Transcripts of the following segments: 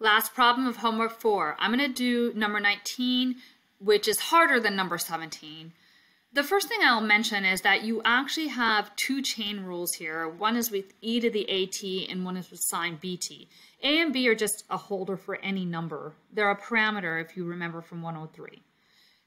Last problem of homework four. I'm going to do number 19, which is harder than number 17. The first thing I'll mention is that you actually have two chain rules here. One is with e to the at and one is with sine bt. a and b are just a holder for any number. They're a parameter if you remember from 103.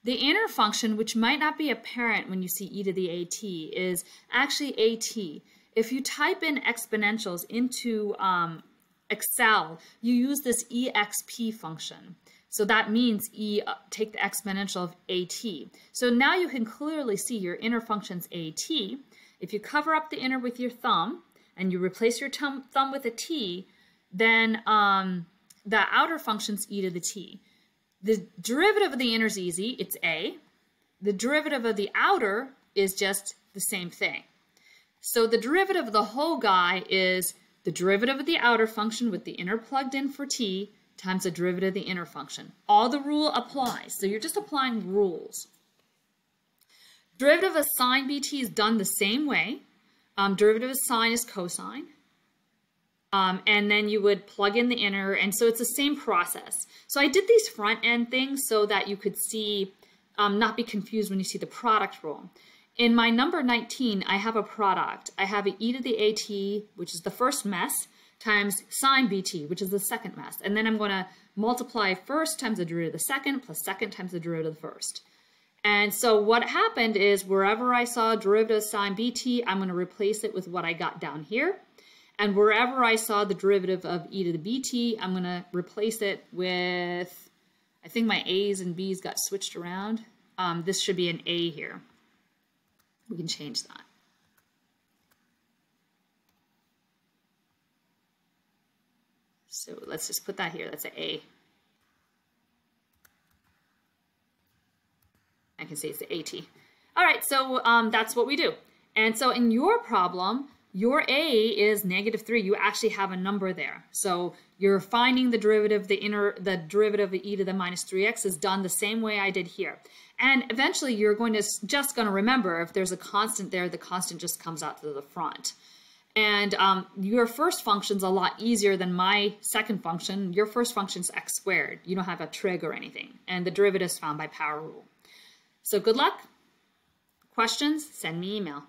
The inner function, which might not be apparent when you see e to the at, is actually at. If you type in exponentials into um, Excel, you use this exp function. So that means e uh, take the exponential of at. So now you can clearly see your inner function's at. If you cover up the inner with your thumb and you replace your thumb with a t, then um, the outer function's e to the t. The derivative of the inner is easy, it's a. The derivative of the outer is just the same thing. So the derivative of the whole guy is the derivative of the outer function with the inner plugged in for t times the derivative of the inner function. All the rule applies. So you're just applying rules. Derivative of sine bt is done the same way. Um, derivative of sine is cosine. Um, and then you would plug in the inner, and so it's the same process. So I did these front end things so that you could see, um, not be confused when you see the product rule. In my number 19, I have a product. I have an e to the at, which is the first mess, times sine bt, which is the second mess. And then I'm going to multiply first times the derivative of the second plus second times the derivative of the first. And so what happened is wherever I saw derivative of sine bt, I'm going to replace it with what I got down here. And wherever I saw the derivative of e to the bt, I'm going to replace it with, I think my a's and b's got switched around. Um, this should be an a here. We can change that. So let's just put that here. That's an A. I can say it's AT. All right, so um, that's what we do. And so in your problem, your A is negative 3. You actually have a number there. So you're finding the derivative, the inner, the derivative of e to the minus 3x is done the same way I did here. And eventually you're going to just going to remember if there's a constant there, the constant just comes out to the front. And um, your first function's a lot easier than my second function. Your first function's x squared. You don't have a trig or anything. And the derivative is found by power rule. So good luck. Questions? Send me email.